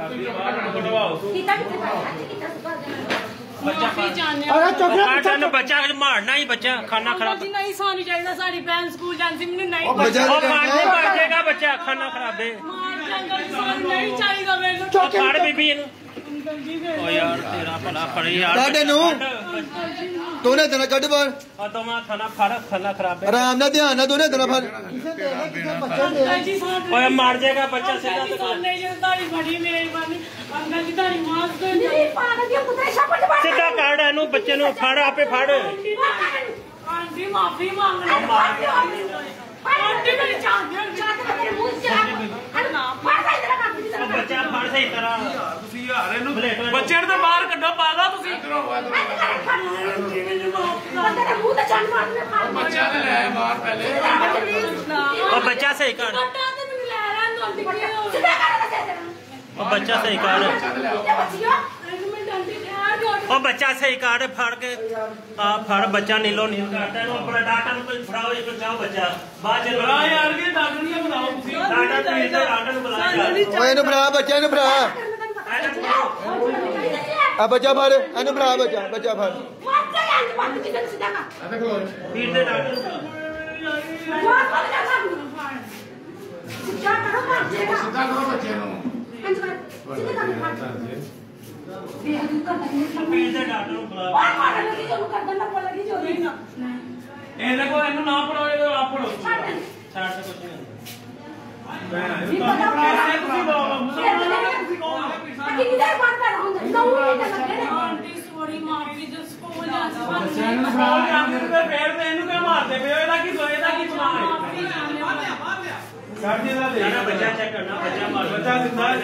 ਕੀਤਾ ਕਿਤੇ ਪਾਇਆ ਕੀਤਾ ਸੁਭਾ ਦੇ ਮਾਫੀ ਚਾਹੁੰਦੇ ਅਰੇ ਚੁੱਪ ਕਰ ਆ ਤੈਨੂੰ ਬੱਚਾ ਮਾਰਨਾ ਹੀ ਬੱਚਾ ਖਾਣਾ ਖਰਾਬ। ਜੀ ਨਹੀਂ ਸਾਨੂੰ ਚਾਹੀਦਾ ਸਾਡੀ ਭੈਣ ਸਕੂਲ ਜਾਂਦੀ ਮੈਨੂੰ ਨਹੀਂ ਉਹ ਬੱਚਾ ਉਹ ਮਾਰਦੇ ਮਾਰ ਜਾਏਗਾ ਬੱਚਾ ਖਾਣਾ ਖਰਾਬੇ ਮਾਰ ਜਾਂਦਾ ਜੀ, ਸਾਨੂੰ ਨਹੀਂ ਚਾਹੀਦਾ ਮੈਨੂੰ ਆ ਫੜ ਬੀਬੀ ਇਹਨੂੰ। ਓ ਯਾਰ ਤੇਰਾ ਭਲਾ ਫੜ ਯਾਰ। ਸਾਡੇ ਨੂੰ। ਦੋਨੇ ਦਿਨ ਕੱਢ ਬਾਹਰ। ਆ ਤੋਂ ਮਾ ਖਾਣਾ ਫੜ ਖਾਣਾ ਖਰਾਬੇ। ਆਰਾਮ ਨਾਲ ਧਿਆਨ ਨਾਲ ਦੋਨੇ ਦਿਨ ਫੜ ਓਏ ਮਾਰ ਜਾਏਗਾ ਬੱਚਾ ਸਿੱਧਾ ਨਹੀਂ ਬੜੀ ਮਿਹਰਬਾਨੀ ਨਹੀਂ ਪਾਣਾ ਦੀ ਸ਼ਾਪਟ ਸਿੱਧਾ ਕੱਢ ਇਹਨੂੰ ਨੂੰ ਫੜ ਆਪੇ ਫੜ। ਆਂਟੀ ਮਾਫੀ ਮੰਗ ਆਂਟੀ ਮੇਰੀ ਚਾਹ ਚਾਹ ਮੂੰਹ ਬੱਚਾ ਫੜ ਸਹੀ ਤਰ੍ਹਾਂ। ਤੁਸੀਂ ਯਾਰ ਇਹਨੂੰ ਬੱਚੇ ਨੂੰ ਤਾਂ ਬਾਹਰ ਕੱਢੋ ਪਾਗਾ ਤੁਸੀਂ ਬੰਦੇ ਦੇ ਮੂੰਹ ਤੇ ਚੰਨ ਮਾਰਨੇ ਮਾਰ ਬੱਚਾ ਤੇ ਲੈ ਬਾਹਰ ਪਹਿਲੇ। ਉਹ ਬੱਚਾ ਸਹੀ ਕਰ। ਉਹ ਬੱਚਾ ਸਹੀ ਉਹ ਬੱਚਾ ਸਹੀ ਫੜ ਕੇ। ਆ ਫੜ ਬੱਚਾ ਨੀਲੋ ਨੀਲ ਕਰਦਾ ਇਹਨੂੰ ਆਪਣਾ ਡਾਟਾ ਨੂੰ ਕੋਈ ਫੜਾਓ ਇੱਕ ਜਾਓ ਬੱਚਾ। ਬਾਅਦ ਚ ਬੜਾ ਯਾਰ ਕੀ ਡਾਕਟਰੀਆਂ ਬਣਾਓ ਤੁਸੀਂ। ਡਾਟਾ ਤੇ ਇਹਦੇ ਡਾਟਾ ਨੂੰ ਬੁਲਾ ਯਾਰ ਓਏ ਇਹਨੂੰ ਫੜਾ ਬੱਚਾ ਇਹਨੂੰ ਫੜਾ। ਆ ਬੱਚਾ ਫੜ ਇਹਨੂੰ ਫੜਾ ਬੱਚਾ ਬੱਚਾ ਫੜ। ਦੇ ਆਂ ਬੰਦ ਕਿਦਾਂ ਸਿੱਧਾ ਕਰ ਵੀਰ ਦੇ ਨੂੰ ਬੁਲਾ। ਮਾਰ ਬੰਦ ਕਰ ਸਿੱਧਾ ਕਰੋ ਮਾਰ ਜੇਗਾ ਸਿੱਧਾ ਕਰੋ ਬੱਚੇ ਨੂੰ ਸਿੱਧਾ ਕਰ ਵੀਰ ਦੇ ਡਾਟਾ ਨੂੰ ਬੁਲਾ ਮਾਰ ਮਾਰ ਲੱਗੀ ਜੋ ਕਰ ਦੰਦਾ ਪੜ ਲੱਗੀ ਜੋ ਨਹੀਂ ਨਾ ਇਹ ਦੇਖੋ ਇਹਨੂੰ ਨਾ ਪੜੋ ਇਹਨੂੰ ਆਪ ਪੜੋ ਛੱਡ ਛੱਡ ਤੇ ਕੁਛ ਨਹੀਂ। ਨਹੀਂ ਪਤਾ ਪੈਸੇ ਤੁਸੀਂ ਦੋ ਮੁਸਲਮਾਨਾਂ ਤੁਸੀਂ ਕਿੰਨੀ ਦੇਰ ਬਾਅਦ ਕਰ ਹੁੰਦਾ ਨੌ ਮਿੰਟ ਲੱਗੇ ਨੇ ਆਂਟੀ ਸੋਰੀ ਮਾਫੀ ਜੋ ਸਕੂਲ ਜਾ ਜਾਂਦੇ ਤੇ ਫੇਰ ਤੇ ਇਹਨੂੰ ਕਿਉਂ ਮਾਰਦੇ ਪਿਓ ਇਹਦਾ ਕੀ ਸੋਏ ਇਹਦਾ ਕੀ ਸੁਣਾ ਮਾਫੀ ਚਾਹੁੰਦੇ ਸਾਡੀ ਦਾ ਨਾ, ਨਾ, ਬੱਚਾ ਚੈੱਕ ਕਰਨਾ ਬੱਚਾ ਮਾਰ। ਬੱਚਾ ਜਿੰਦਾ ਹੈ